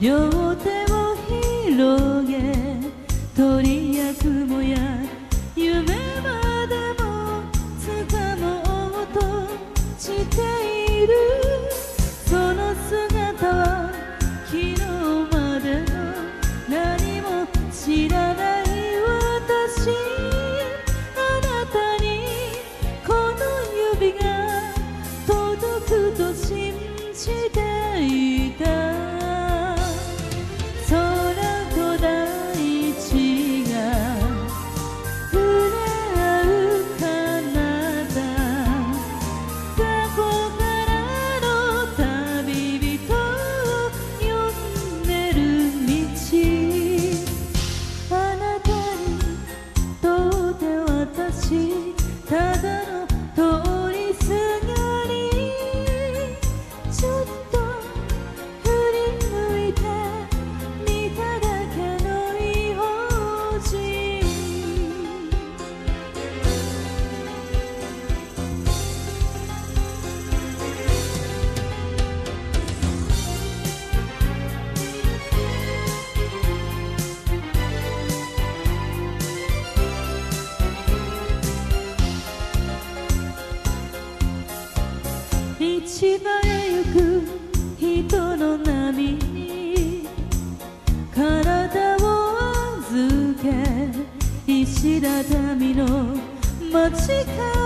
両手を広げ取りやくもや夢までも掴もうとしている。その姿は昨日までの何も知らない私。あなたにこの指が届くと信じて道場へ行く人の波に体を預け石畳の街角を